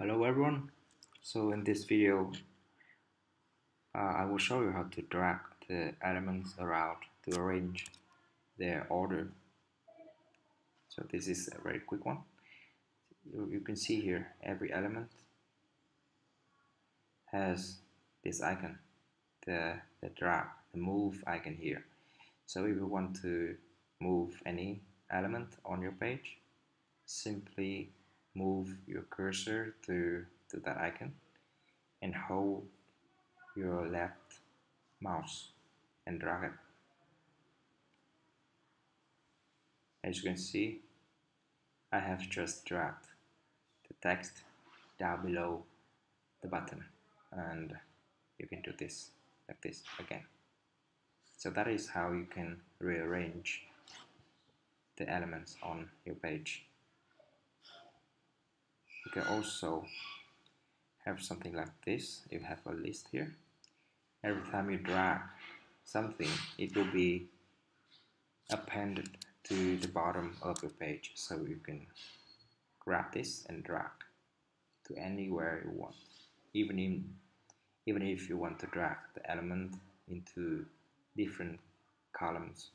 Hello everyone. So in this video, uh, I will show you how to drag the elements around to arrange their order. So this is a very quick one. You, you can see here every element has this icon, the, the drag, the move icon here. So if you want to move any element on your page, simply move your cursor to, to that icon and hold your left mouse and drag it. As you can see, I have just dragged the text down below the button and you can do this like this again. So that is how you can rearrange the elements on your page. You can also have something like this. You have a list here. Every time you drag something, it will be appended to the bottom of your page. So you can grab this and drag to anywhere you want. Even in even if you want to drag the element into different columns